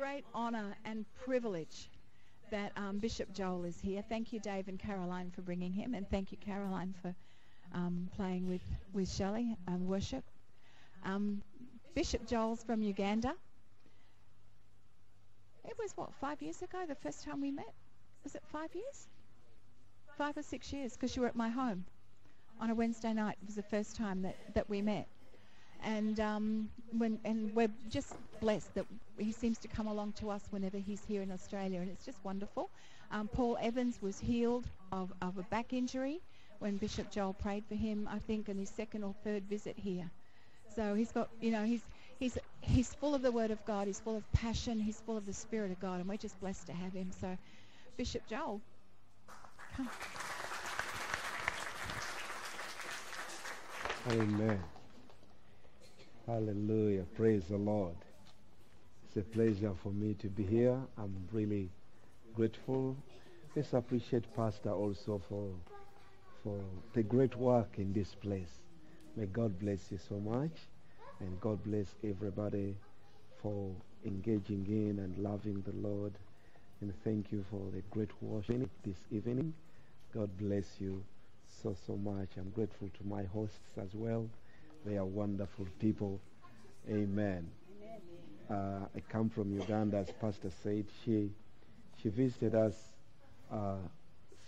great honour and privilege that um, Bishop Joel is here. Thank you, Dave and Caroline, for bringing him, and thank you, Caroline, for um, playing with, with Shelley and worship. Um, Bishop Joel's from Uganda. It was, what, five years ago, the first time we met? Was it five years? Five or six years, because you were at my home on a Wednesday night. It was the first time that, that we met. And um, when and we're just blessed that he seems to come along to us whenever he's here in Australia, and it's just wonderful. Um, Paul Evans was healed of, of a back injury when Bishop Joel prayed for him, I think, in his second or third visit here. So he's got, you know, he's he's he's full of the Word of God. He's full of passion. He's full of the Spirit of God, and we're just blessed to have him. So, Bishop Joel, come. Amen. Hallelujah. Praise the Lord. It's a pleasure for me to be here. I'm really grateful. Let's appreciate Pastor also for for the great work in this place. May God bless you so much and God bless everybody for engaging in and loving the Lord. And thank you for the great worship this evening. God bless you so, so much. I'm grateful to my hosts as well. They are wonderful people. Amen. Uh, I come from Uganda, as Pastor said. She she visited us uh,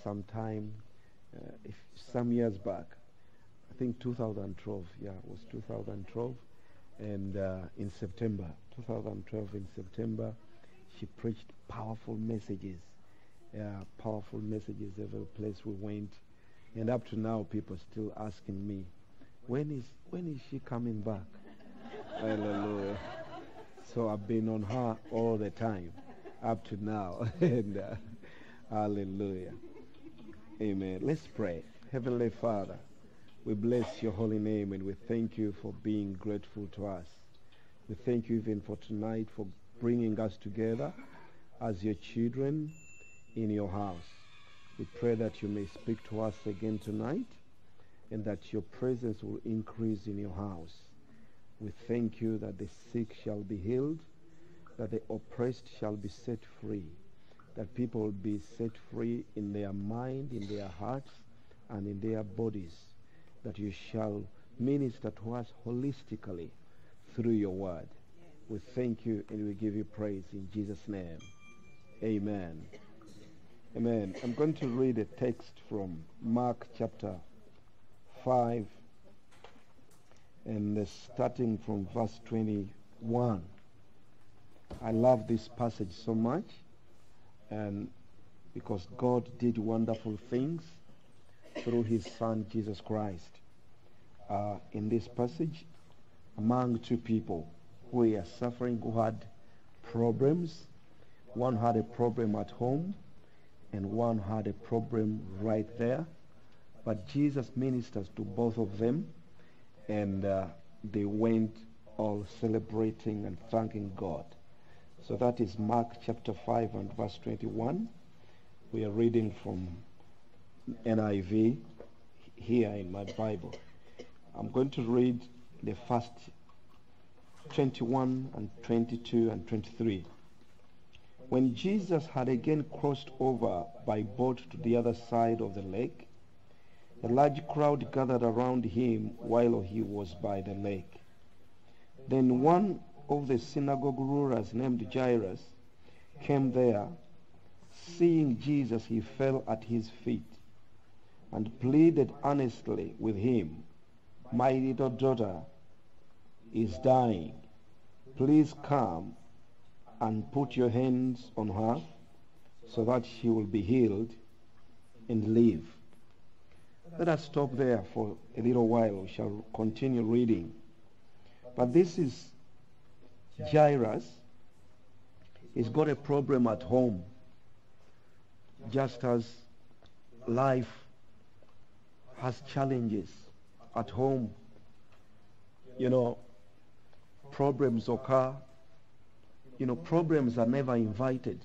sometime, uh, if some years back. I think 2012. Yeah, it was 2012, and uh, in September, 2012 in September, she preached powerful messages. Powerful messages every place we went. And up to now, people still asking me, when is when is she coming back? Hallelujah. So I've been on her all the time, up to now. and uh, hallelujah. Amen. Let's pray. Heavenly Father, we bless your holy name and we thank you for being grateful to us. We thank you even for tonight for bringing us together as your children in your house. We pray that you may speak to us again tonight and that your presence will increase in your house. We thank you that the sick shall be healed, that the oppressed shall be set free, that people will be set free in their mind, in their hearts, and in their bodies, that you shall minister to us holistically through your word. We thank you and we give you praise in Jesus' name. Amen. Amen. I'm going to read a text from Mark chapter 5 and starting from verse 21. I love this passage so much and because God did wonderful things through his son Jesus Christ. Uh, in this passage, among two people who were suffering, who had problems. One had a problem at home and one had a problem right there. But Jesus ministers to both of them and uh, they went all celebrating and thanking God. So that is Mark chapter 5 and verse 21. We are reading from NIV here in my Bible. I'm going to read the first 21 and 22 and 23. When Jesus had again crossed over by boat to the other side of the lake, a large crowd gathered around him while he was by the lake. Then one of the synagogue rulers named Jairus came there. Seeing Jesus, he fell at his feet and pleaded earnestly with him, My little daughter is dying. Please come and put your hands on her so that she will be healed and live. Let us stop there for a little while. We shall continue reading. But this is Jairus. He's got a problem at home, just as life has challenges at home. You know, problems occur. You know, problems are never invited.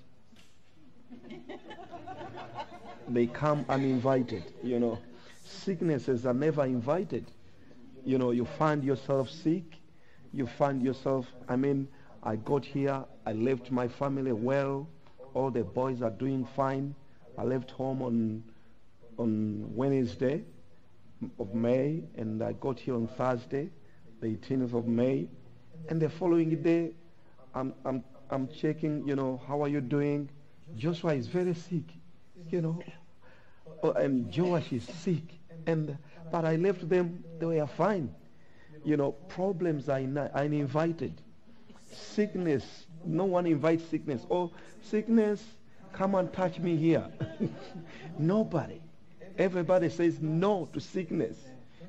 they come uninvited, you know sicknesses are never invited. You know, you find yourself sick. You find yourself, I mean, I got here. I left my family well. All the boys are doing fine. I left home on on Wednesday of May, and I got here on Thursday, the 18th of May. And the following day, I'm, I'm, I'm checking, you know, how are you doing? Joshua is very sick, you know, oh, and Joash is sick. And, but I left them, they were fine. You know, problems are uninvited. Sickness, no one invites sickness. Oh, sickness, come and touch me here. Nobody. Everybody says no to sickness.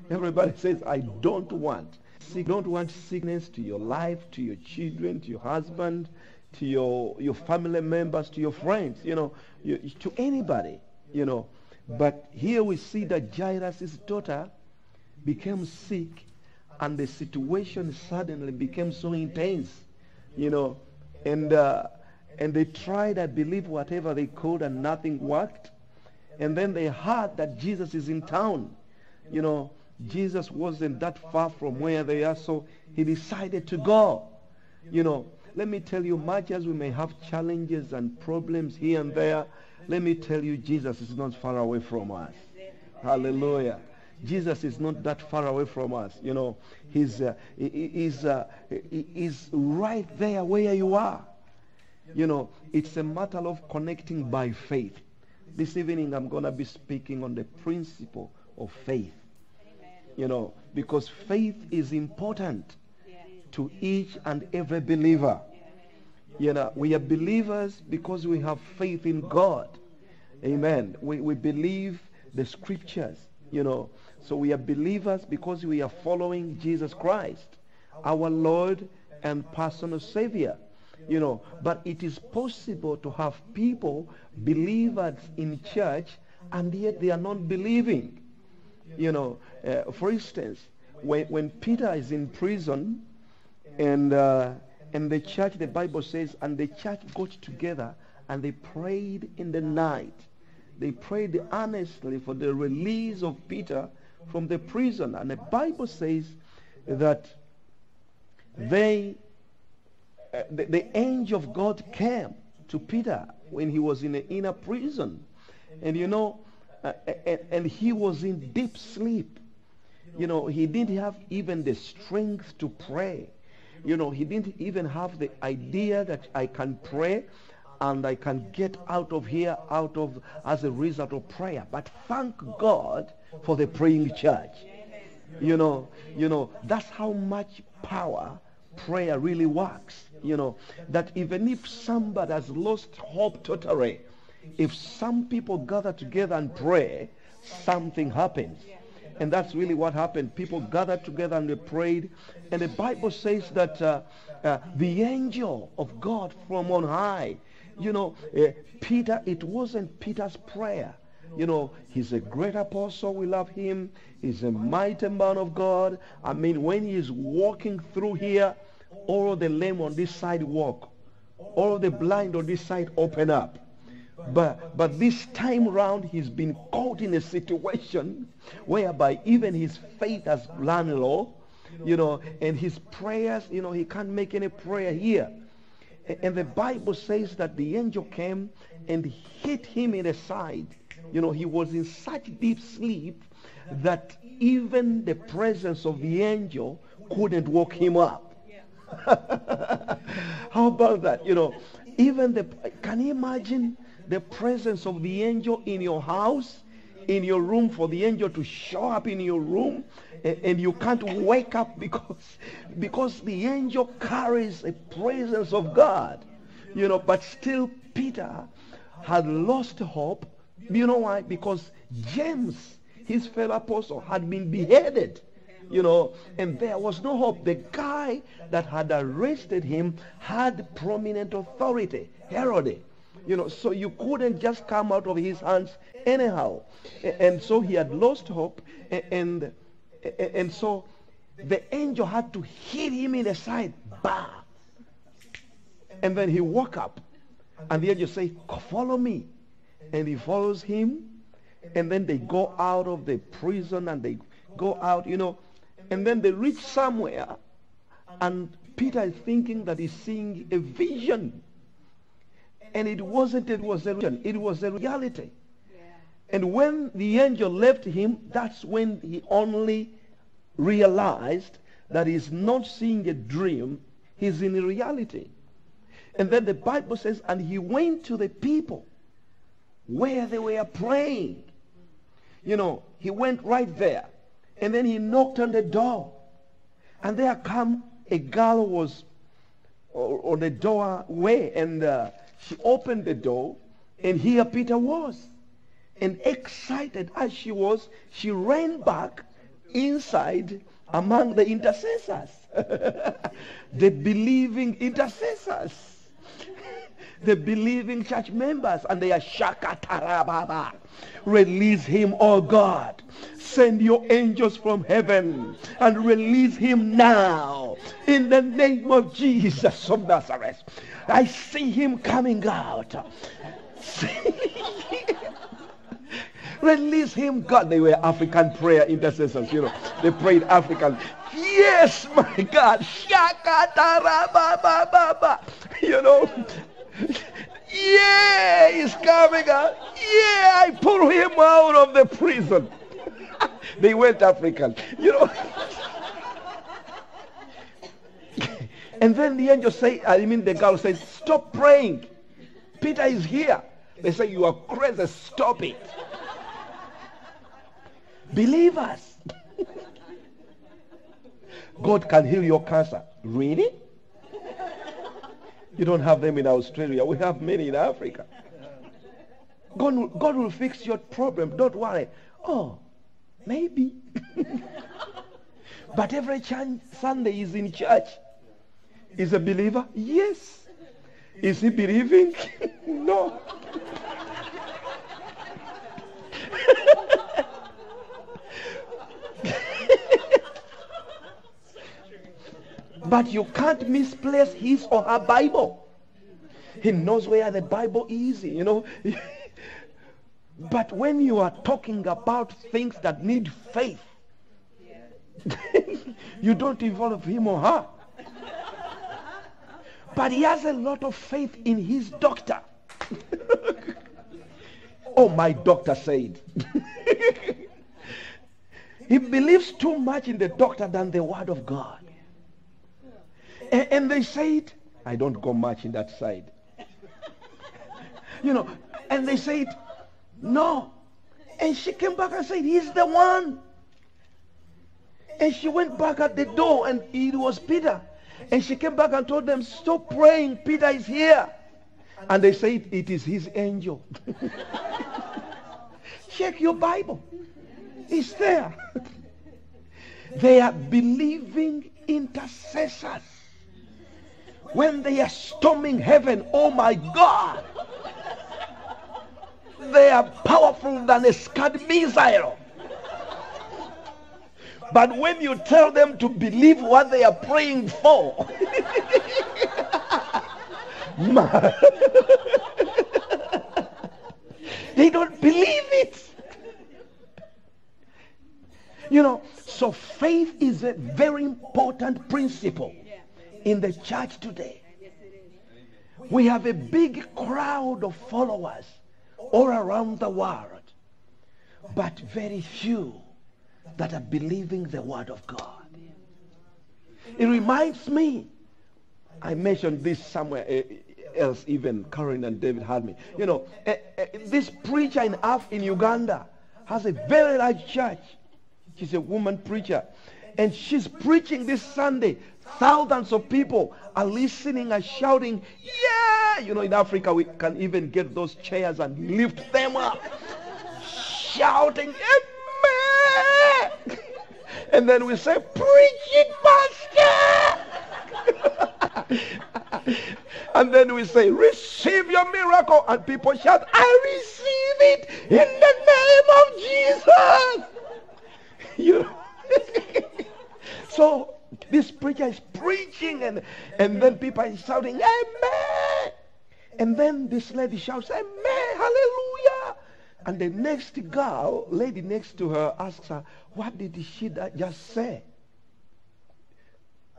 Everybody says, I don't want. You don't want sickness to your life, to your children, to your husband, to your, your family members, to your friends, you know, you, to anybody, you know. But here we see that Jairus' daughter became sick and the situation suddenly became so intense, you know, and, uh, and they tried, I believe, whatever they could and nothing worked. And then they heard that Jesus is in town. You know, Jesus wasn't that far from where they are, so he decided to go. You know, let me tell you, much as we may have challenges and problems here and there, let me tell you, Jesus is not far away from us. Hallelujah. Jesus is not that far away from us. You know, he's, uh, he's, uh, he's right there where you are. You know, it's a matter of connecting by faith. This evening I'm going to be speaking on the principle of faith. You know, because faith is important to each and every believer. You know, we are believers because we have faith in God. Amen. We, we believe the scriptures, you know. So we are believers because we are following Jesus Christ, our Lord and personal Savior. You know, but it is possible to have people, believers in church, and yet they are not believing. You know, uh, for instance, when, when Peter is in prison and, uh, and the church, the Bible says, and the church got together and they prayed in the night. They prayed earnestly for the release of Peter from the prison. And the Bible says that they uh, the, the angel of God came to Peter when he was in the inner prison. And you know, uh, and, and he was in deep sleep. You know, he didn't have even the strength to pray. You know, he didn't even have the idea that I can pray and I can get out of here out of as a result of prayer. But thank God for the praying church. You know, you know, that's how much power prayer really works. You know, that even if somebody has lost hope totally, if some people gather together and pray, something happens. And that's really what happened. People gathered together and they prayed. And the Bible says that uh, uh, the angel of God from on high, you know, uh, Peter, it wasn't Peter's prayer. You know, he's a great apostle. We love him. He's a mighty man of God. I mean, when he's walking through here, all the lame on this side walk. All the blind on this side open up. But, but this time round, he's been caught in a situation whereby even his faith has run low, you know, and his prayers, you know, he can't make any prayer here. And the Bible says that the angel came and hit him in the side. You know, he was in such deep sleep that even the presence of the angel couldn't wake him up. How about that? You know, even the, can you imagine the presence of the angel in your house, in your room, for the angel to show up in your room, and, and you can't wake up because, because the angel carries a presence of God. You know, but still Peter had lost hope. You know why? Because James, his fellow apostle, had been beheaded you know, and there was no hope. The guy that had arrested him had prominent authority, Herod. You know, so you couldn't just come out of his hands anyhow. And so he had lost hope, and and so the angel had to hit him in the side, bah. And then he woke up, and the angel said, "Follow me," and he follows him. And then they go out of the prison and they go out, you know, and then they reach somewhere and Peter is thinking that he's seeing a vision. And it wasn't, it was a vision, it was a reality. And when the angel left him, that's when he only realized that he's not seeing a dream, he's in reality. And then the Bible says, and he went to the people where they were praying. You know, he went right there. And then he knocked on the door. And there come a girl was on the doorway and uh, she opened the door and here Peter was. And excited as she was, she ran back inside among the intercessors. the believing intercessors. the believing church members. And they are shakatarababa. Release him, oh God. Send your angels from heaven and release him now. In the name of Jesus of Nazareth. I see him coming out. Release him, God. They were African prayer intercessors, you know. They prayed African. Yes, my God. You know. Yeah, he's coming out. Yeah, I pull him out of the prison. they went African. You know. And then the angel say, I mean the girl says, stop praying. Peter is here. They say, you are crazy. Stop it. Believers. God can heal your cancer. Really? You don't have them in Australia. We have many in Africa. God will, God will fix your problem. Don't worry. Oh, maybe. but every ch- Sunday is in church. Is a believer? Yes. Is he believing? no. But you can't misplace his or her Bible. He knows where the Bible is, you know. but when you are talking about things that need faith, you don't involve him or her. But he has a lot of faith in his doctor. oh, my doctor said. he believes too much in the doctor than the word of God. And, and they said, I don't go much in that side. you know, and they said, no. And she came back and said, he's the one. And she went back at the door and it was Peter. And she came back and told them, stop praying. Peter is here. And they said, it is his angel. Check your Bible. It's there. they are believing intercessors when they are storming heaven, oh my God, they are powerful than a Scud missile. But when you tell them to believe what they are praying for, they don't believe it. You know, so faith is a very important principle in the church today. We have a big crowd of followers all around the world, but very few that are believing the word of God. It reminds me, I mentioned this somewhere eh, else, even Karen and David had me. You know, uh, this preacher in Af in Uganda has a very large church. She's a woman preacher. And she's preaching this Sunday Thousands of people are listening and shouting, yeah! You know, in Africa, we can even get those chairs and lift them up. shouting, Amen! And then we say, preach it, Pastor! and then we say, receive your miracle. And people shout, I receive it in the name of Jesus. you so this preacher is preaching and, and then people are shouting, Amen. And then this lady shouts, Amen, hallelujah. And the next girl, lady next to her, asks her, what did she just say?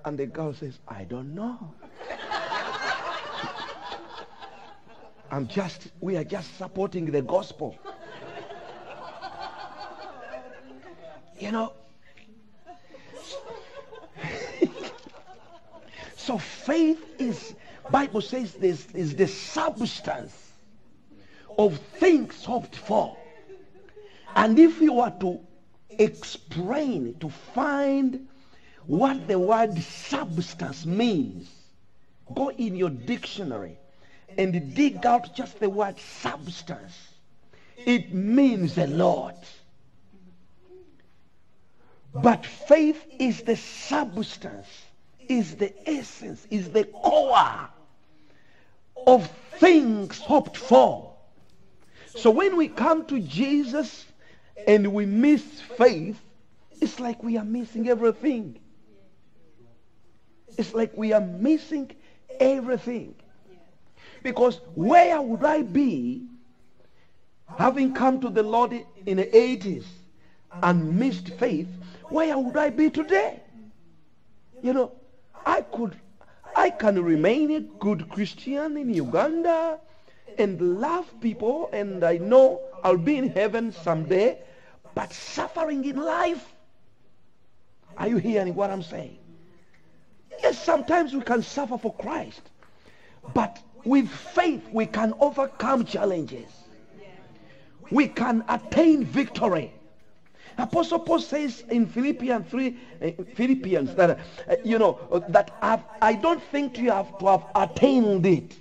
And the girl says, I don't know. I'm just, we are just supporting the gospel. You know? so faith is, Bible says this is the substance of things hoped for. And if you were to explain, to find what the word substance means, go in your dictionary and dig out just the word substance. It means a lot. But faith is the substance, is the essence, is the core of things hoped for. So when we come to Jesus and we miss faith, it's like we are missing everything. It's like we are missing everything. Because where would I be having come to the Lord in the 80s and missed faith? Where would I be today? You know, I could, I can remain a good Christian in Uganda and love people and I know I'll be in heaven someday, but suffering in life. Are you hearing what I'm saying? Yes, sometimes we can suffer for Christ, but with faith, we can overcome challenges. We can attain victory. Apostle Paul says in Philippians 3, uh, Philippians that, uh, you know, that I've, I don't think you have to have attained it.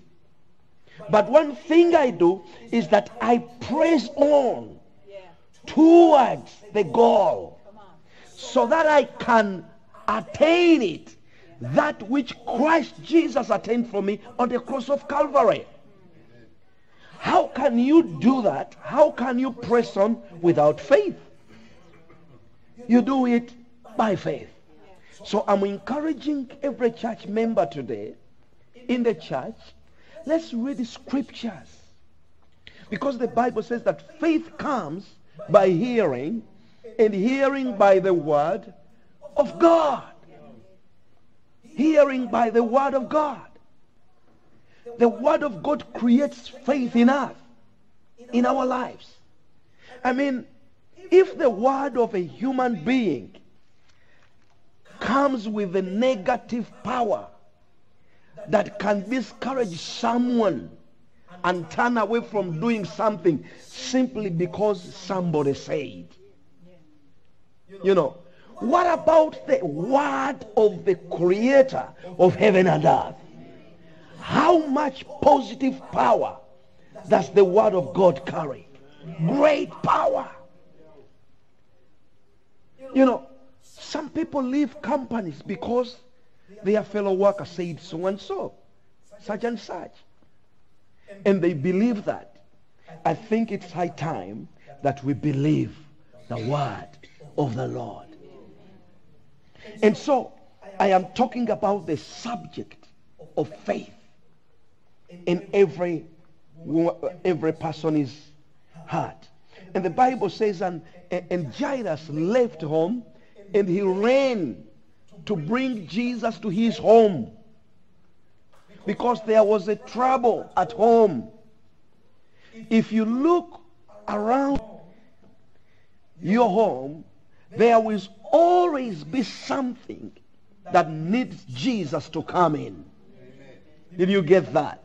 But one thing I do is that I press on towards the goal so that I can attain it that which Christ Jesus attained for me on the cross of Calvary. How can you do that? How can you press on without faith? You do it by faith. So I'm encouraging every church member today in the church, let's read the scriptures. Because the Bible says that faith comes by hearing and hearing by the word of God hearing by the word of God. The word of God creates faith in us, in our lives. I mean, if the word of a human being comes with a negative power that can discourage someone and turn away from doing something simply because somebody said. You know, what about the word of the creator of heaven and earth? How much positive power does the word of God carry? Great power. You know, some people leave companies because their fellow worker said so and so, such and such. And they believe that. I think it's high time that we believe the word of the Lord. And so I am talking about the subject of faith in every every person's heart. And the Bible says, and, and Jairus left home and he ran to bring Jesus to his home because there was a trouble at home. If you look around your home, there will always be something that needs Jesus to come in. Did you get that?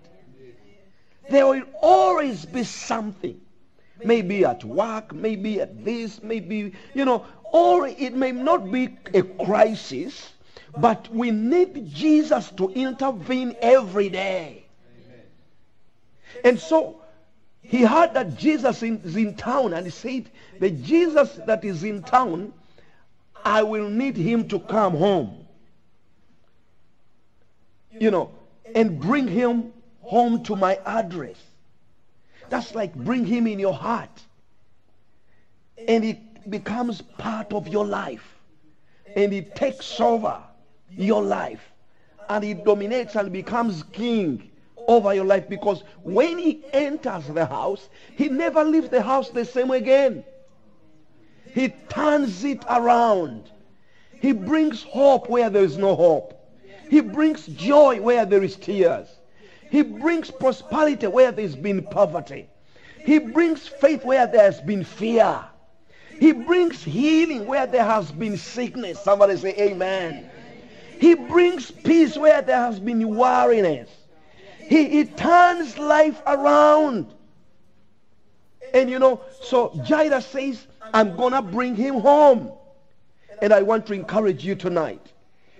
There will always be something. Maybe at work, maybe at this, maybe, you know, or it may not be a crisis, but we need Jesus to intervene every day. And so he heard that Jesus is in town and he said, the Jesus that is in town, I will need him to come home. You know, and bring him home to my address. That's like bring him in your heart. And it becomes part of your life. And it takes over your life. And he dominates and becomes king over your life because when he enters the house, he never leaves the house the same again. He turns it around. He brings hope where there is no hope. He brings joy where there is tears. He brings prosperity where there's been poverty. He brings faith where there has been fear. He brings healing where there has been sickness. Somebody say amen. He brings peace where there has been weariness. He, he turns life around. And you know, so Jairus says, I'm going to bring him home. And I want to encourage you tonight.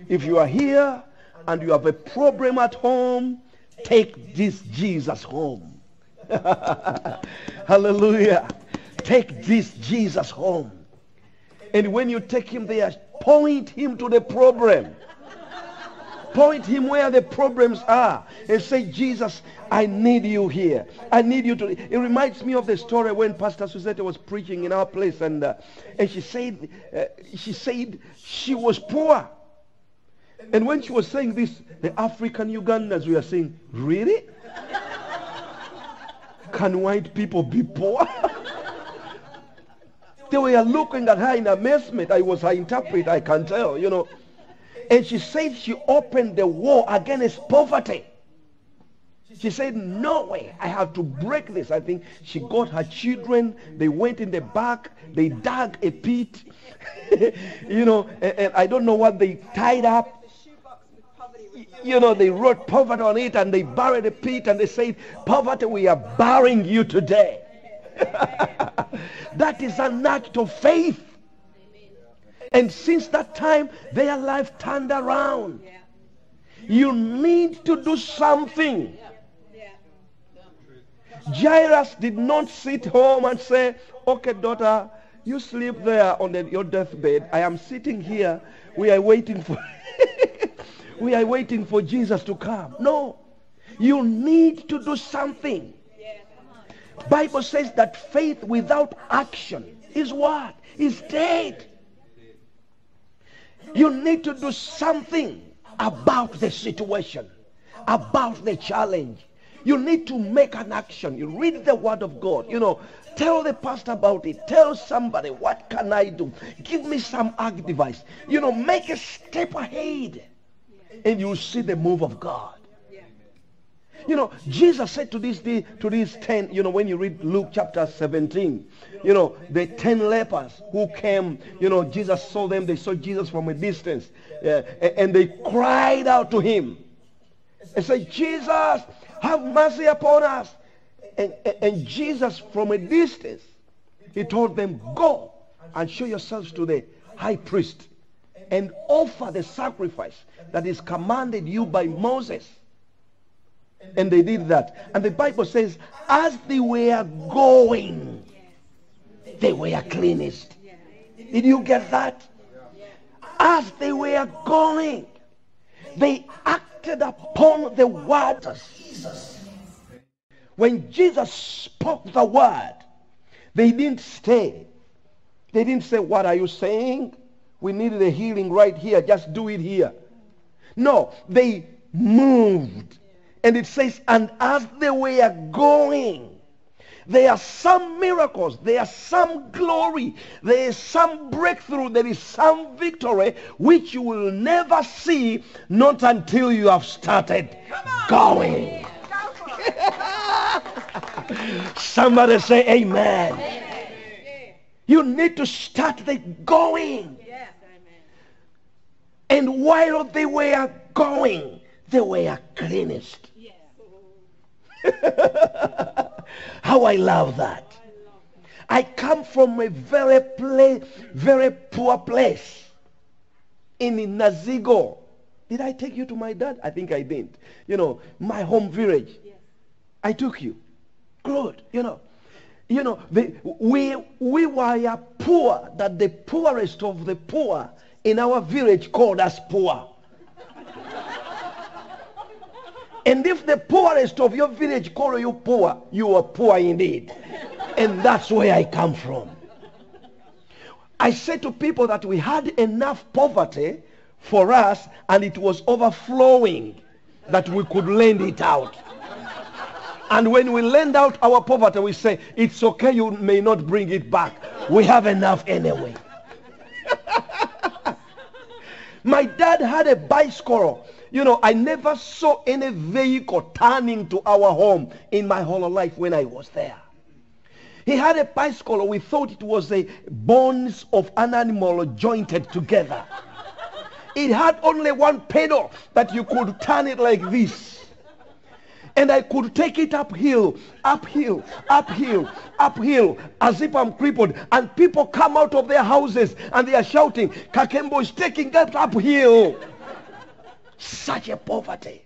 If you are here and you have a problem at home, take this Jesus home. Hallelujah. Take this Jesus home. And when you take him there, point him to the problem. Point him where the problems are and say, Jesus, I need you here. I need you to. It reminds me of the story when Pastor Suzette was preaching in our place, and uh, and she said uh, she said she was poor. And when she was saying this, the African Ugandans were saying, "Really? Can white people be poor?" they were looking at her in amazement. I was her interpreter. I can tell, you know. And she said she opened the war against poverty. She said, no way, I have to break this. I think she got her children. They went in the back. They dug a pit. you know, and, and, I don't know what they tied up. You know, they wrote poverty on it and they buried a pit and they said, poverty, we are burying you today. that is an act of faith. And since that time, their life turned around. You need to do something. Jairus did not sit home and say, okay, daughter, you sleep there on the, your deathbed. I am sitting here. We are waiting for we are waiting for Jesus to come. No. You need to do something. Bible says that faith without action is what? Is dead. You need to do something about the situation, about the challenge. You need to make an action. You read the word of God. You know, tell the pastor about it. Tell somebody, what can I do? Give me some advice. You know, make a step ahead. And you'll see the move of God. You know, Jesus said to these to these ten, you know, when you read Luke chapter 17, you know, the ten lepers who came, you know, Jesus saw them, they saw Jesus from a distance, and they cried out to him and said, Jesus, have mercy upon us. And, and Jesus from a distance, he told them, go and show yourselves to the high priest and offer the sacrifice that is commanded you by Moses. And they did that. And the Bible says, as they were going, they were cleansed. Did you get that? As they were going, they acted upon the word of Jesus. When Jesus spoke the word, they didn't stay. They didn't say, what are you saying? We needed a healing right here. Just do it here. No, they moved and it says, and as they were going, there are some miracles, there are some glory, there is some breakthrough, there is some victory which you will never see not until you have started going. Somebody say amen. amen. You need to start the going. And while they were going, they were cleansed. How I love that. I come from a very place, very poor place in Nazigo. Did I take you to my dad? I think I didn't. You know, my home village. I took you. Good. You know, you know, the, we we were poor that the poorest of the poor in our village called us poor. And if the poorest of your village call you poor, you are poor indeed. And that's where I come from. I say to people that we had enough poverty for us and it was overflowing that we could lend it out. And when we lend out our poverty, we say, it's okay, you may not bring it back. We have enough anyway. My dad had a bicycle you know, I never saw any vehicle turning to our home in my whole life when I was there. He had a bicycle. We thought it was the bones of an animal jointed together. It had only one pedal that you could turn it like this and I could take it uphill, uphill, uphill, uphill, as if I'm crippled. And people come out of their houses and they are shouting, Kakembo is taking that uphill. Such a poverty.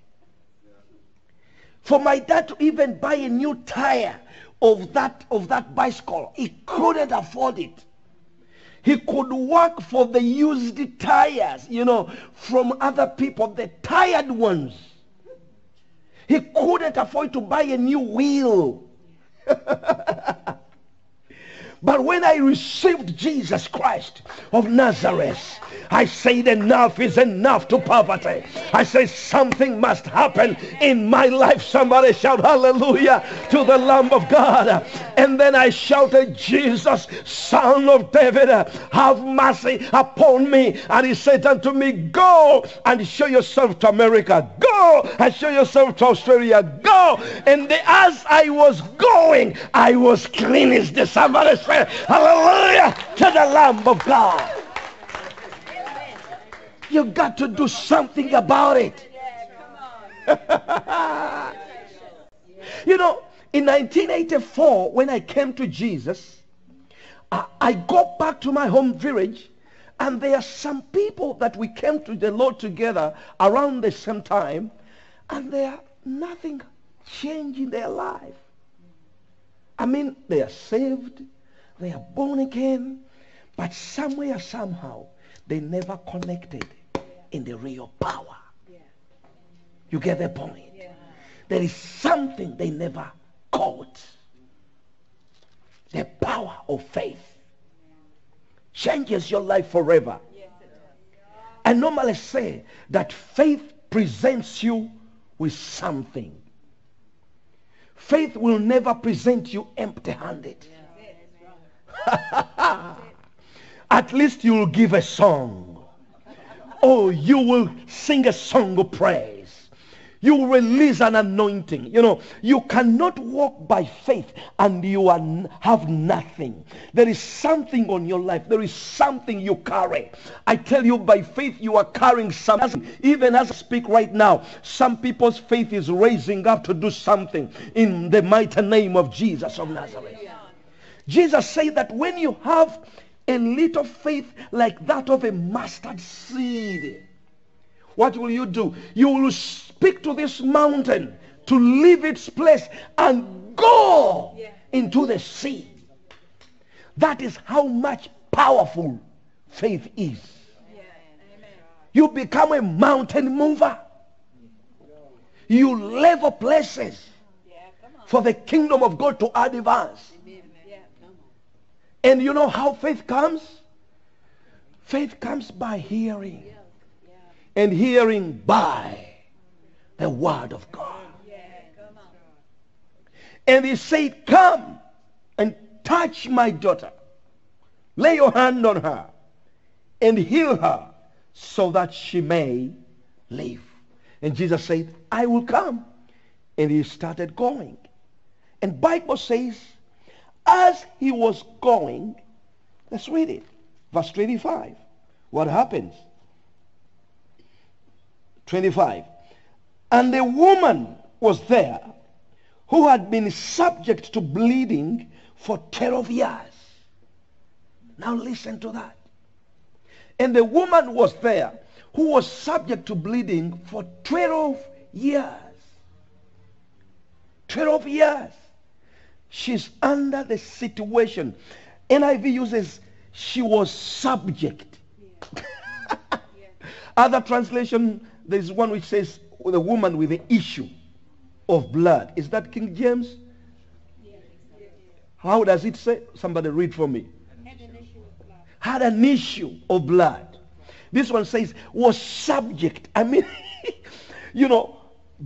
For my dad to even buy a new tire of that of that bicycle, he couldn't afford it. He could work for the used tires, you know, from other people, the tired ones. He couldn't afford to buy a new wheel. But when I received Jesus Christ of Nazareth, I said enough is enough to poverty. I said something must happen in my life. Somebody shout hallelujah to the Lamb of God. And then I shouted, Jesus, son of David, have mercy upon me. And he said unto me, go and show yourself to America. Go and show yourself to Australia. Go. And as I was going, I was cleansed. Somebody Hallelujah to the Lamb of God. You've got to do something about it. you know, in 1984, when I came to Jesus, I, I got back to my home village, and there are some people that we came to the Lord together around the same time, and there are nothing changing their life. I mean, they are saved, they are born again, but somewhere, somehow, they never connected in the real power. You get the point? There is something they never caught. The power of faith changes your life forever. I normally say that faith presents you with something. Faith will never present you empty handed. At least you will give a song. Oh, you will sing a song of praise. You will release an anointing. You know, you cannot walk by faith and you are, have nothing. There is something on your life. There is something you carry. I tell you, by faith, you are carrying something. Even as I speak right now, some people's faith is raising up to do something in the mighty name of Jesus of Nazareth. Jesus said that when you have a little faith like that of a mustard seed, what will you do? You will speak to this mountain to leave its place and go yeah. into the sea. That is how much powerful faith is. Yeah. You become a mountain mover. You level places for the kingdom of God to advance. And you know how faith comes? Faith comes by hearing. And hearing by the word of God. And he said, Come and touch my daughter. Lay your hand on her and heal her so that she may live. And Jesus said, I will come. And he started going. And Bible says as he was going, let's read it. Verse 25. What happens? 25. And the woman was there who had been subject to bleeding for 12 years. Now listen to that. And the woman was there who was subject to bleeding for 12 years. 12 years. She's under the situation. NIV uses she was subject. Yeah. Other translation, there's one which says the woman with the issue of blood. Is that King James? How does it say? Somebody read for me. Had an issue of blood. Had an issue of blood. This one says was subject. I mean, you know,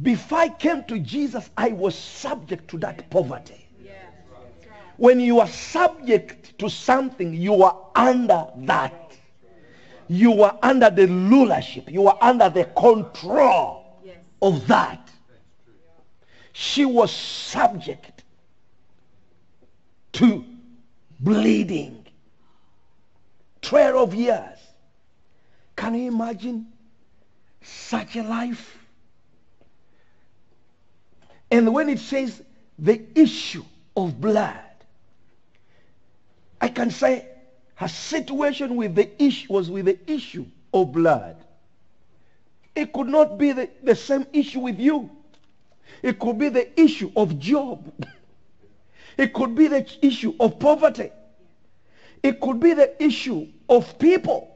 before I came to Jesus, I was subject to that poverty. When you are subject to something, you are under that. you were under the rulership, you were under the control Yes. of that. She was subject to bleeding. 12 years. Can you imagine such a life? And when it says the issue of blood, I can say her situation with the issue was with the issue of blood. It could not be the, the same issue with you. It could be the issue of job. It could be the issue of poverty. It could be the issue of people.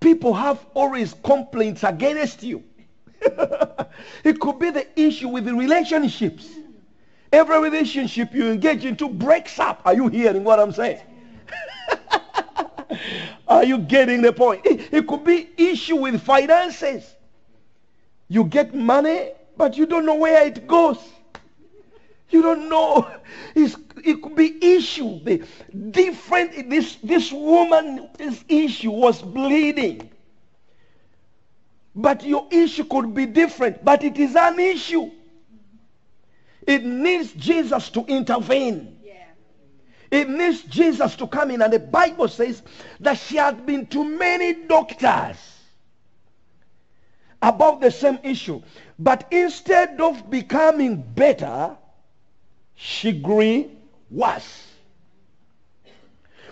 People have always complaints against you. it could be the issue with the relationships. Every relationship you engage into breaks up. Are you hearing what I'm saying? Are you getting the point? It, it could be issue with finances. You get money, but you don't know where it goes. You don't know. It's, it could be issue. The different. This this woman's issue was bleeding. But your issue could be different. But it is an issue. It needs Jesus to intervene. Yeah. It needs Jesus to come in. And the Bible says that she had been to many doctors about the same issue. But instead of becoming better, she grew worse.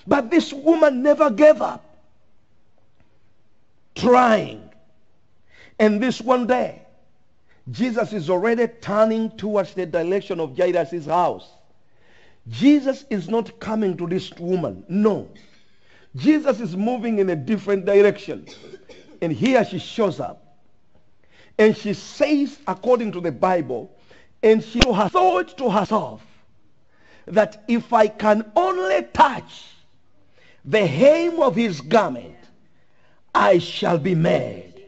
But this woman never gave up trying. And this one day, Jesus is already turning towards the direction of Jairus' house. Jesus is not coming to this woman. No. Jesus is moving in a different direction. And here she shows up. And she says, according to the Bible, and she thought to herself that if I can only touch the hem of his garment, I shall be made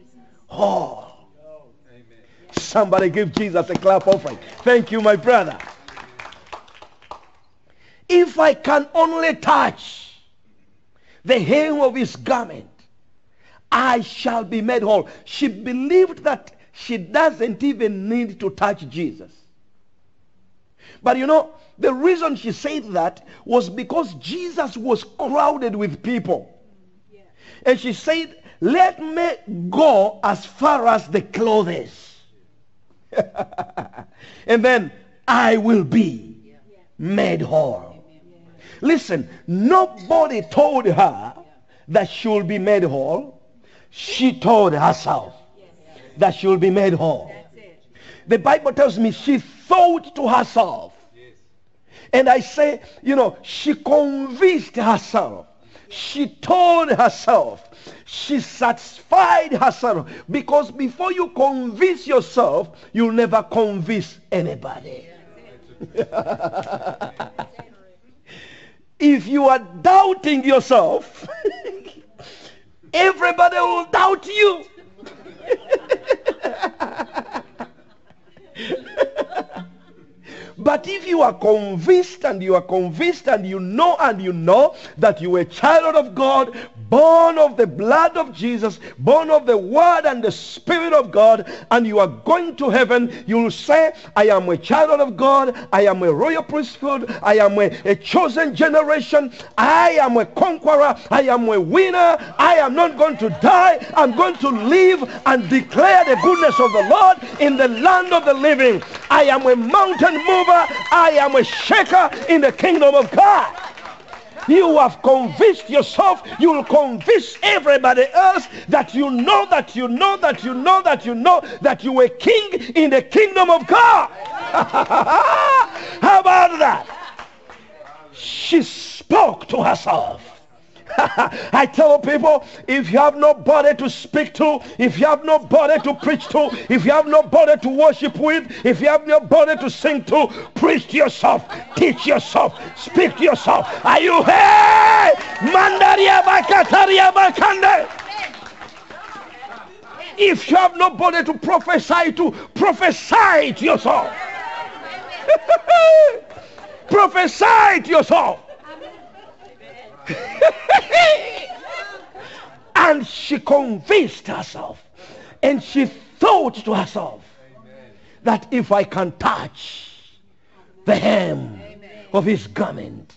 whole. Somebody give Jesus a clap offering. Thank you, my brother. If I can only touch the hem of his garment, I shall be made whole. She believed that she doesn't even need to touch Jesus. But you know, the reason she said that was because Jesus was crowded with people. And she said, let me go as far as the clothes. and then I will be made whole. Listen, nobody told her that she will be made whole. She told herself that she will be made whole. The Bible tells me she thought to herself. And I say, you know, she convinced herself. She told herself. She satisfied herself. Because before you convince yourself, you'll never convince anybody. if you are doubting yourself, everybody will doubt you. But if you are convinced and you are convinced and you know and you know that you are a child of God, born of the blood of Jesus, born of the word and the spirit of God, and you are going to heaven, you will say, I am a child of God, I am a royal priesthood, I am a, a chosen generation, I am a conqueror, I am a winner, I am not going to die, I'm going to live and declare the goodness of the Lord in the land of the living. I am a mountain mover. I am a shaker in the kingdom of God. You have convinced yourself, you will convince everybody else that you know that you know that you know that you know that you are king in the kingdom of God. How about that? She spoke to herself. I tell people, if you have nobody to speak to, if you have nobody to preach to, if you have nobody to worship with, if you have nobody to sing to, preach to yourself, teach yourself, speak to yourself. Are you here? Mandaria bakataria bakande. If you have nobody to prophesy to, prophesy to yourself. prophesy to yourself. And she convinced herself and she thought to herself that if I can touch the hem of his garment,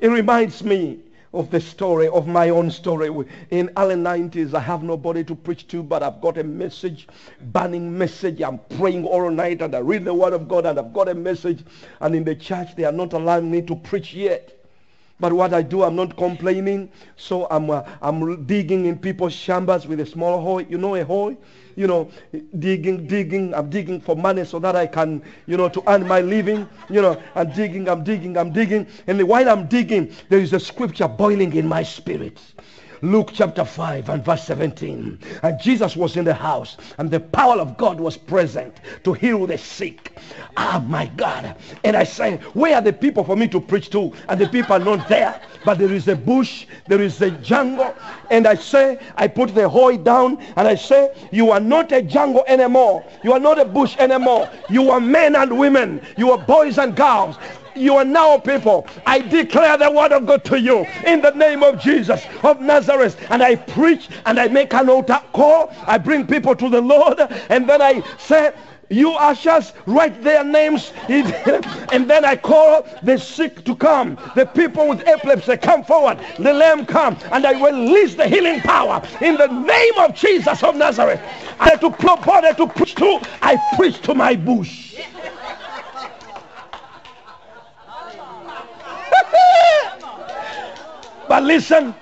it reminds me of the story, of my own story. In early 90s, I have nobody to preach to, but I've got a message, burning message. I'm praying all night and I read the word of God and I've got a message. And in the church, they are not allowing me to preach yet. But what I do, I'm not complaining. So I'm, uh, I'm digging in people's chambers with a small hoe. You know a hoe? you know, digging, digging. I'm digging for money so that I can, you know, to earn my living. You know, I'm digging, I'm digging, I'm digging. And while I'm digging, there is a scripture boiling in my spirit. Luke chapter 5 and verse 17. And Jesus was in the house and the power of God was present to heal the sick. Ah, my God. And I say, where are the people for me to preach to? And the people are not there. But there is a bush, there is a jungle. And I say, I put the hoe down and I say, you are not a jungle anymore. You are not a bush anymore. You are men and women. You are boys and girls you are now people. I declare the word of God to you in the name of Jesus of Nazareth. And I preach and I make an altar call. I bring people to the Lord. And then I say, you ushers write their names and then I call the sick to come the people with epilepsy come forward the lame come and I release the healing power in the name of Jesus of Nazareth I to propose to preach to I preach to my bush But listen,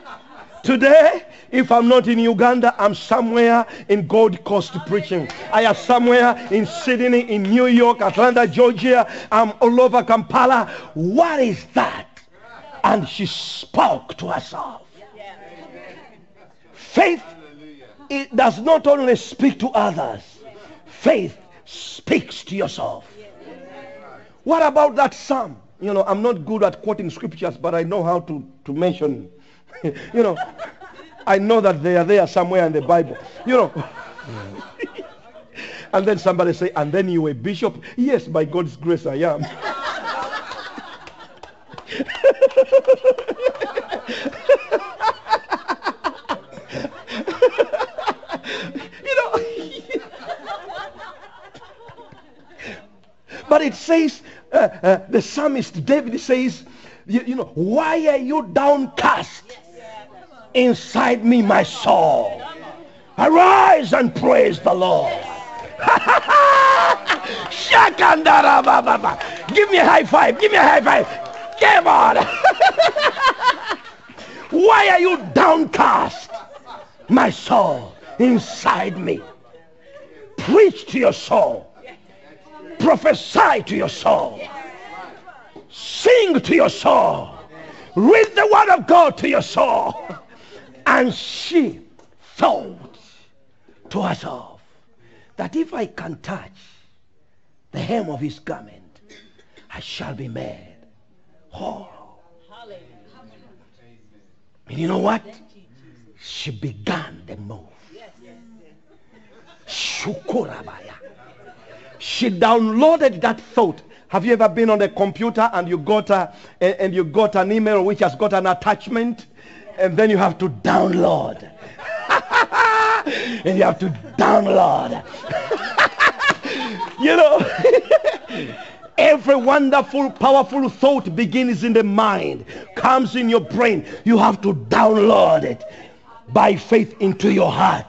today, if I'm not in Uganda, I'm somewhere in Gold Coast preaching. I am somewhere in Sydney, in New York, Atlanta, Georgia. I'm all over Kampala. What is that? And she spoke to herself. Faith, it does not only speak to others. Faith speaks to yourself. What about that psalm? You know, I'm not good at quoting scriptures, but I know how to, to mention, you know, I know that they are there somewhere in the Bible, you know. and then somebody say, and then you a bishop? Yes, by God's grace I am. you know, but it says uh, uh, the psalmist David says, you, you, know, why are you downcast inside me, my soul? Arise and praise the Lord. Give me a high five. Give me a high five. Come on. why are you downcast, my soul, inside me? Preach to your soul Prophesy to your soul. Sing to your soul. Read the word of God to your soul. And she thought to herself that if I can touch the hem of his garment, I shall be made whole. And you know what? She began the move. Shukurabaya she downloaded that thought. Have you ever been on a computer and you got a, and you got an email which has got an attachment and then you have to download. and you have to download. you know, every wonderful, powerful thought begins in the mind, comes in your brain. You have to download it by faith into your heart.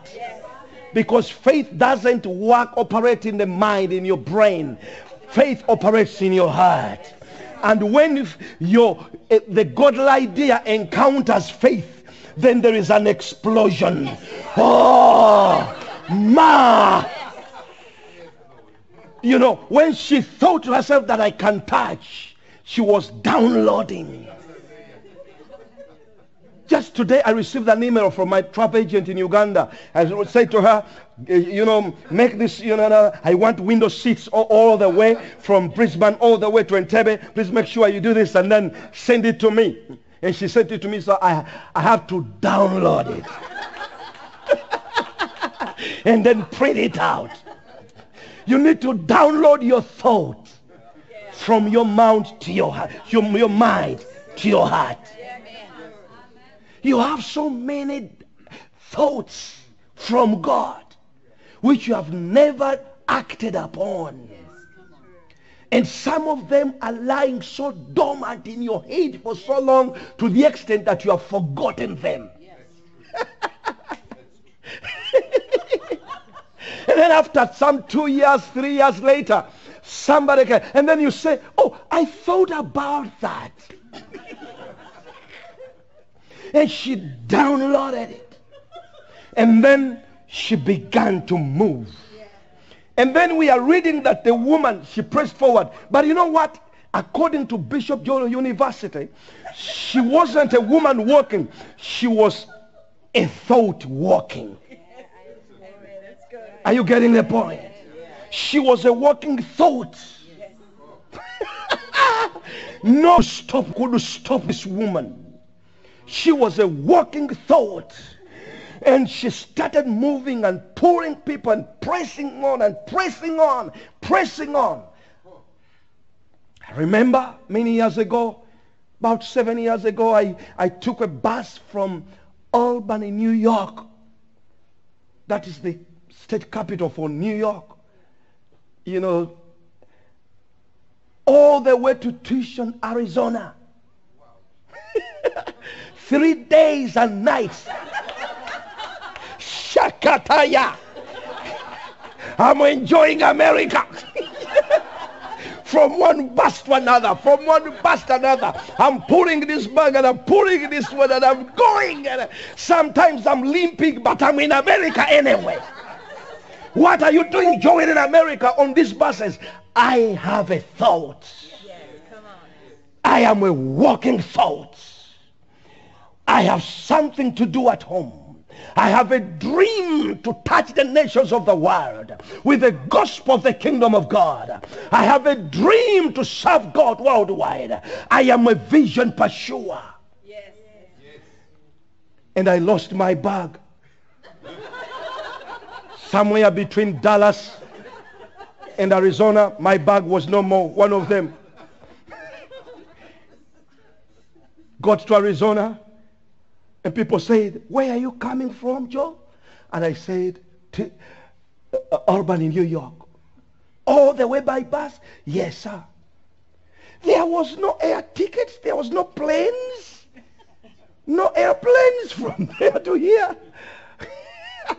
Because faith doesn't work, operate in the mind, in your brain. Faith operates in your heart. And when your, eh, the godly idea encounters faith, then there is an explosion. Oh, ma. You know, when she thought to herself that I can touch, she was downloading just today, I received an email from my travel agent in Uganda. I would say to her, eh, you know, make this, you know, I want window seats all, all, the way from Brisbane all the way to Entebbe. Please make sure you do this and then send it to me. And she sent it to me, so I, I have to download it. and then print it out. You need to download your thought from your mouth to your heart, from your mind to your heart. You have so many thoughts from God which you have never acted upon. And some of them are lying so dormant in your head for so long to the extent that you have forgotten them. and then after some two years, three years later, somebody can, and then you say, oh, I thought about that. and she downloaded it. And then she began to move. And then we are reading that the woman, she pressed forward. But you know what? According to Bishop Joel University, she wasn't a woman walking. She was a thought walking. Are you getting the point? She was a walking thought. no stop could stop this woman. She was a walking thought. And she started moving and pulling people and pressing on and pressing on, pressing on. I remember many years ago, about seven years ago, I, I took a bus from Albany, New York. That is the state capital for New York. You know, all the way to Tucson, Arizona. Three days and nights. Shakataya. I'm enjoying America. from one bus to another, from one bus to another. I'm pulling this bag and I'm pulling this one and I'm going. And sometimes I'm limping, but I'm in America anyway. What are you doing, Joel, in America on these buses? I have a thought. I am a walking thought. I have something to do at home. I have a dream to touch the nations of the world with the gospel of the kingdom of God. I have a dream to serve God worldwide. I am a vision pursuer. Yes. And I lost my bag. Somewhere between Dallas and Arizona, my bag was no more one of them. Got to Arizona, and people said, where are you coming from, Joe? And I said, to uh, Albany, New York. All the way by bus? Yes, sir. There was no air tickets. There was no planes. No airplanes from there to here.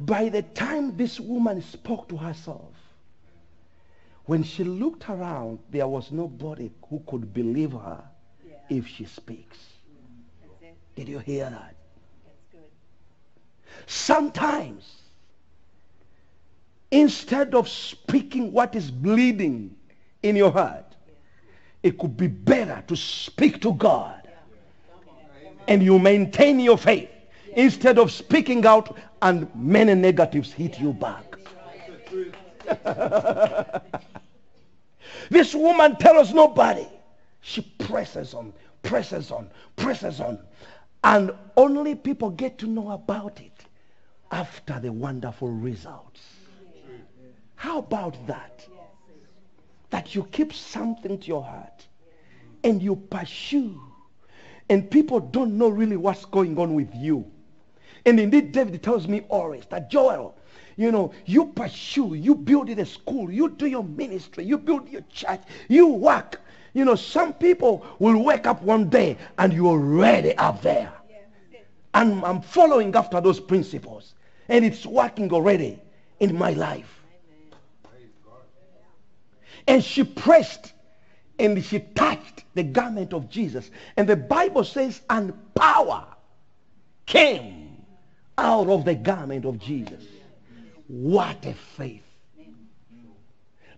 by the time this woman spoke to herself, when she looked around, there was nobody who could believe her yeah. if she speaks. Did you hear that? Sometimes, instead of speaking what is bleeding in your heart, it could be better to speak to God and you maintain your faith instead of speaking out and many negatives hit you back. this woman tells nobody. She presses on, presses on, presses on. And only people get to know about it after the wonderful results. How about that? That you keep something to your heart and you pursue. And people don't know really what's going on with you. And indeed, David tells me always that Joel, you know, you pursue, you build a school, you do your ministry, you build your church, you work. You know, some people will wake up one day and you're already up there. And I'm following after those principles. And it's working already in my life. And she pressed and she touched the garment of Jesus. And the Bible says, and power came out of the garment of Jesus. What a faith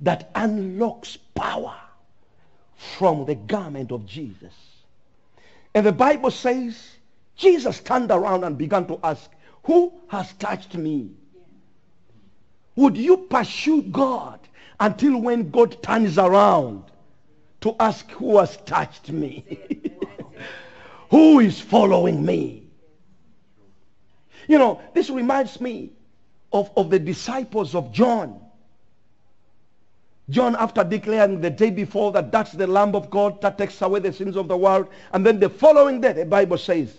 that unlocks power from the garment of Jesus. And the Bible says Jesus turned around and began to ask, who has touched me? Would you pursue God until when God turns around to ask who has touched me? who is following me? You know, this reminds me of, of the disciples of John. John, after declaring the day before that that's the Lamb of God that takes away the sins of the world, and then the following day, the Bible says,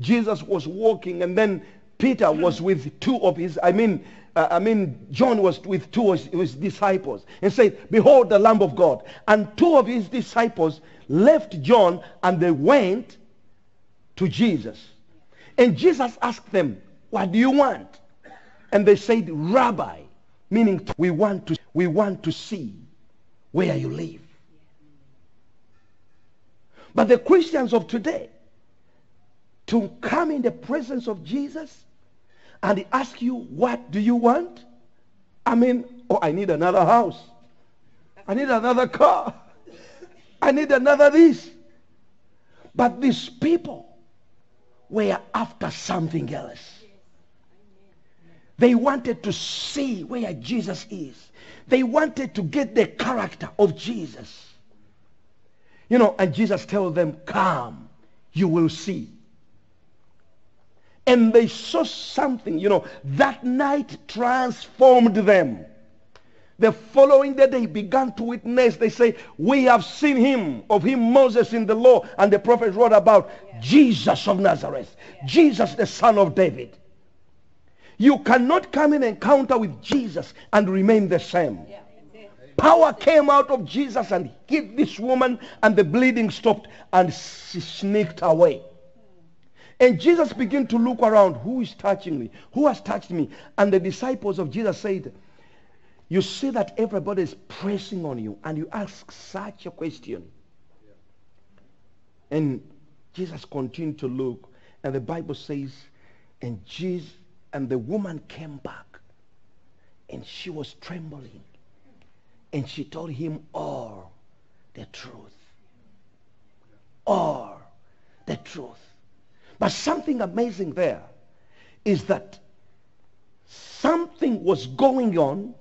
Jesus was walking and then Peter was with two of his, I mean, uh, I mean, John was with two of his disciples and said, behold the Lamb of God. And two of his disciples left John and they went to Jesus. And Jesus asked them, what do you want? And they said, Rabbi, meaning we want to, we want to see where you live. But the Christians of today, to come in the presence of Jesus and ask you, what do you want? I mean, oh, I need another house. I need another car. I need another this. But these people were after something else. They wanted to see where Jesus is. They wanted to get the character of Jesus. You know, and Jesus tells them, come, you will see. And they saw something, you know, that night transformed them. The following day they began to witness. They say, we have seen him, of him Moses in the law and the prophets wrote about yeah. Jesus of Nazareth, yeah. Jesus the son of David. You cannot come in encounter with Jesus and remain the same. Power came out of Jesus and hit this woman and the bleeding stopped and she sneaked away. And Jesus began to look around. Who is touching me? Who has touched me? And the disciples of Jesus said, you see that everybody is pressing on you and you ask such a question. And Jesus continued to look and the Bible says, and Jesus and the woman came back and she was trembling and she told him all the truth. All the truth. But something amazing there is that something was going on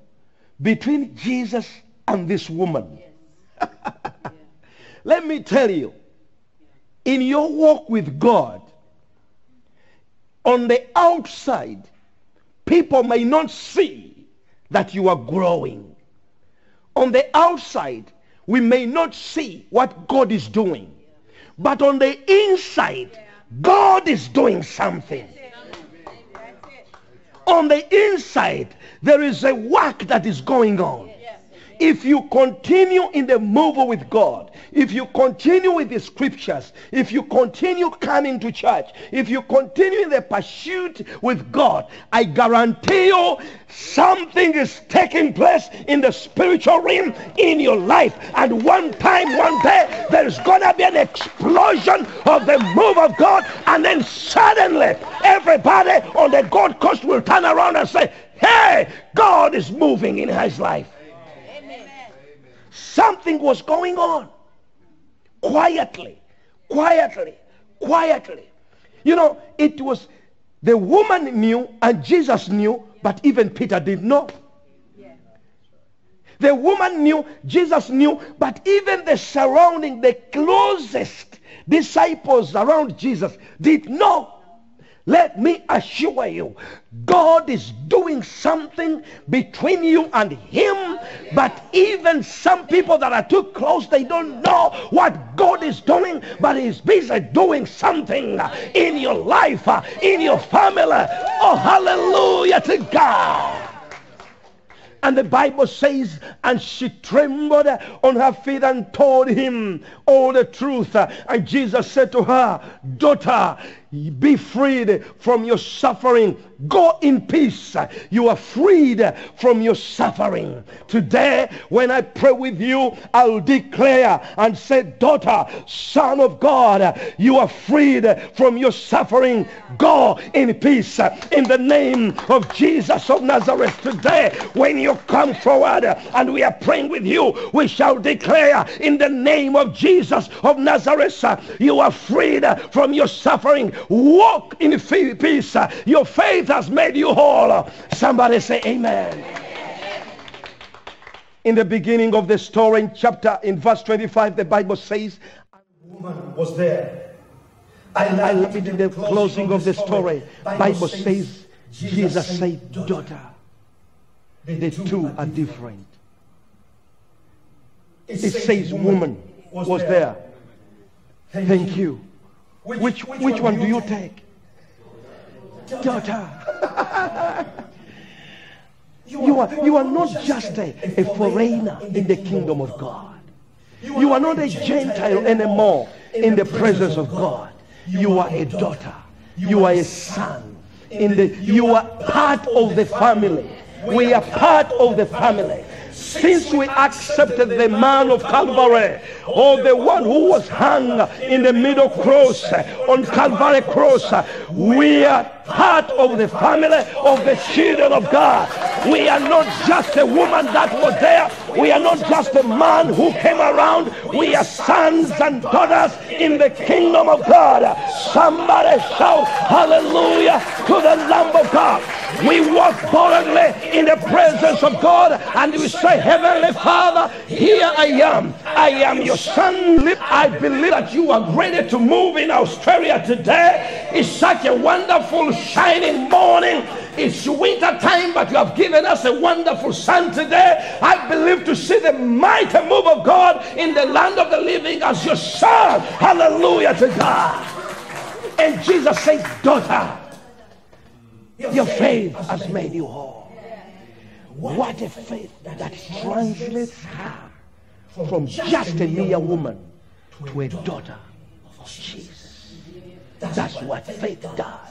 between Jesus and this woman. Let me tell you, in your walk with God, on the outside, people may not see that you are growing. On the outside, we may not see what God is doing. But on the inside, God is doing something. On the inside, there is a work that is going on. If you continue in the move with God, if you continue with the scriptures, if you continue coming to church, if you continue in the pursuit with God, I guarantee you something is taking place in the spiritual realm in your life. And one time, one day, there's going to be an explosion of the move of God. And then suddenly, everybody on the Gold Coast will turn around and say, Hey, God is moving in his life. Something was going on. Quietly, quietly, quietly. You know, it was the woman knew and Jesus knew, but even Peter didn't know. The woman knew, Jesus knew, but even the surrounding, the closest disciples around Jesus did know. Let me assure you, God is doing something between you and him. But even some people that are too close, they don't know what God is doing, but he's busy doing something in your life, uh, in your family. Oh, hallelujah to God. And the Bible says, and she trembled on her feet and told him all the truth. And Jesus said to her, daughter, be freed from your suffering. Go in peace. You are freed from your suffering. Today, when I pray with you, I'll declare and say, daughter, son of God, you are freed from your suffering. Go in peace. In the name of Jesus of Nazareth today, when you come forward and we are praying with you, we shall declare in the name of Jesus of Nazareth, you are freed from your suffering Walk in peace. Your faith has made you whole. Somebody say amen. In the beginning of the story, in chapter, in verse 25, the Bible says, a woman was there. I love it in the closing of the story. Bible says, Jesus said, daughter, the two are different. It says woman was there. Thank you. Which, which, which one do you take? daughter. You are, you are not just a, a foreigner in the kingdom of God. You are not a Gentile anymore in the presence of God. You are a daughter. You are a son. In the, you are part of the family. We are part of the family. Since we accepted the man of Calvary, or the one who was hung in the middle cross, on Calvary cross, we are part of the family of the children of God. We are not just a woman that was there. We are not just a man who came around. We are sons and daughters in the kingdom of God. Somebody shout hallelujah to the Lamb of God. We walk boldly in the presence of God and we say, Heavenly Father, here I am. I am your son. I believe that you are ready to move in Australia today. It's such a wonderful shining morning. It's winter time, but you have given us a wonderful sun today. I believe to see the mighty move of God in the land of the living as your son. Hallelujah to God. And Jesus said, Daughter, your faith has made you whole. What a faith that translates her from just a mere woman to a daughter of Jesus. That's what faith does.